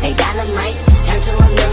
They got a mic, turn to a million,